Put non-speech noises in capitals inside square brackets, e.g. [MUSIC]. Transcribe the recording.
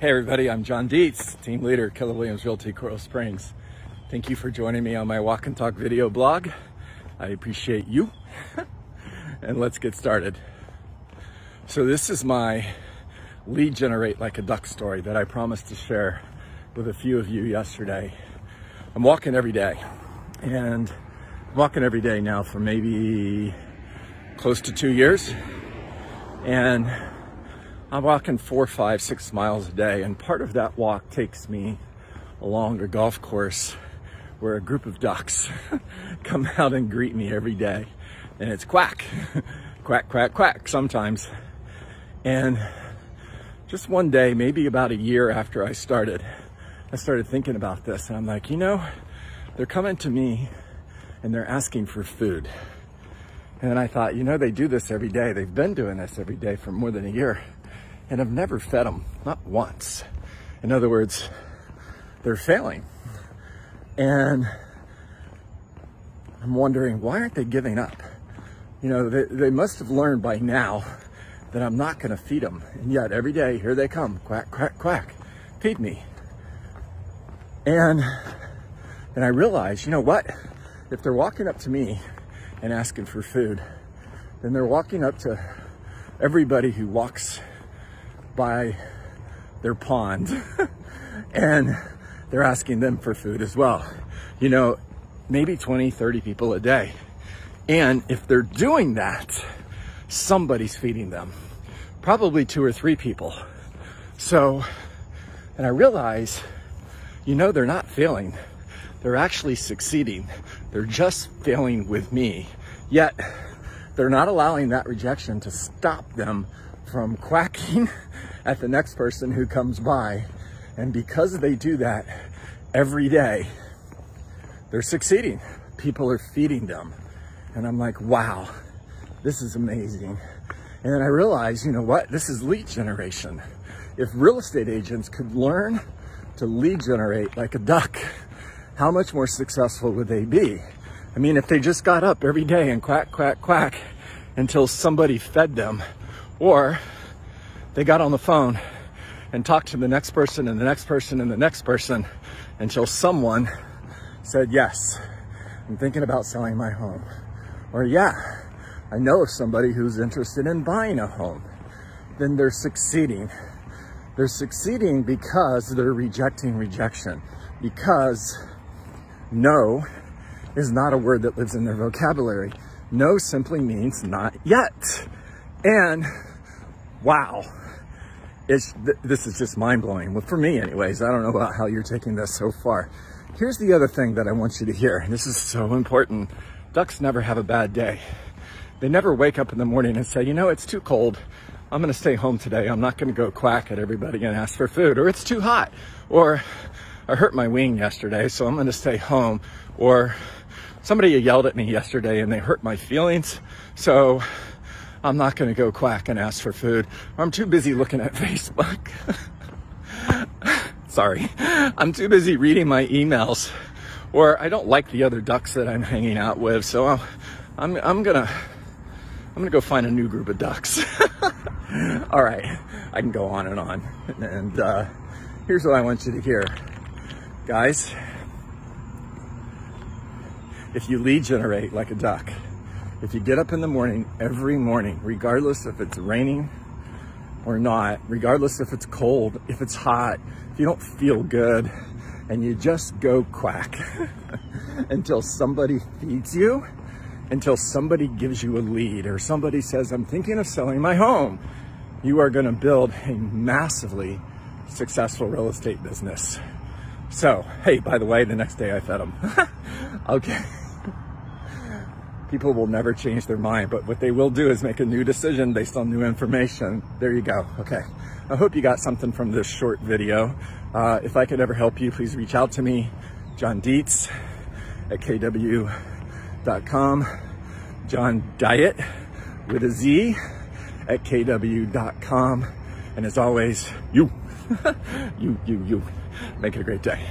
Hey everybody, I'm John Dietz, team leader, Keller Williams Realty Coral Springs. Thank you for joining me on my walk and talk video blog. I appreciate you. [LAUGHS] and let's get started. So this is my lead generate like a duck story that I promised to share with a few of you yesterday. I'm walking every day and I'm walking every day now for maybe close to two years. And I'm walking four, five, six miles a day, and part of that walk takes me along a golf course where a group of ducks [LAUGHS] come out and greet me every day. And it's quack, [LAUGHS] quack, quack, quack sometimes. And just one day, maybe about a year after I started, I started thinking about this. And I'm like, you know, they're coming to me and they're asking for food. And I thought, you know, they do this every day. They've been doing this every day for more than a year and I've never fed them, not once. In other words, they're failing. And I'm wondering, why aren't they giving up? You know, they, they must have learned by now that I'm not going to feed them. And yet every day, here they come, quack, quack, quack, feed me. And then I realized, you know what? If they're walking up to me and asking for food, then they're walking up to everybody who walks by their pond [LAUGHS] and they're asking them for food as well. You know, maybe 20, 30 people a day. And if they're doing that, somebody's feeding them, probably two or three people. So, and I realize, you know, they're not failing. They're actually succeeding. They're just failing with me. Yet, they're not allowing that rejection to stop them from quacking [LAUGHS] at the next person who comes by. And because they do that every day, they're succeeding. People are feeding them. And I'm like, wow, this is amazing. And then I realized, you know what? This is lead generation. If real estate agents could learn to lead generate like a duck, how much more successful would they be? I mean, if they just got up every day and quack, quack, quack until somebody fed them, or they got on the phone and talked to the next person and the next person and the next person until someone said, yes, I'm thinking about selling my home. Or yeah, I know of somebody who's interested in buying a home. Then they're succeeding. They're succeeding because they're rejecting rejection. Because no is not a word that lives in their vocabulary. No simply means not yet. And wow, it's, th this is just mind blowing. Well, for me anyways, I don't know about how you're taking this so far. Here's the other thing that I want you to hear, and this is so important. Ducks never have a bad day. They never wake up in the morning and say, you know, it's too cold. I'm gonna stay home today. I'm not gonna go quack at everybody and ask for food, or it's too hot, or I hurt my wing yesterday, so I'm gonna stay home, or somebody yelled at me yesterday and they hurt my feelings, so I'm not going to go quack and ask for food. I'm too busy looking at [LAUGHS] Facebook. Sorry. I'm too busy reading my emails or I don't like the other ducks that I'm hanging out with. So I'm, I'm, I'm gonna, I'm gonna go find a new group of ducks. [LAUGHS] All right. I can go on and on. And, uh, here's what I want you to hear. Guys, if you lead generate like a duck, if you get up in the morning, every morning, regardless if it's raining or not, regardless if it's cold, if it's hot, if you don't feel good, and you just go quack [LAUGHS] until somebody feeds you, until somebody gives you a lead or somebody says, I'm thinking of selling my home, you are gonna build a massively successful real estate business. So, hey, by the way, the next day I fed them. [LAUGHS] okay people will never change their mind, but what they will do is make a new decision based on new information. There you go. Okay. I hope you got something from this short video. Uh, if I could ever help you, please reach out to me, John Dietz at kw.com, John Diet with a Z at kw.com. And as always, you, [LAUGHS] you, you, you, make it a great day.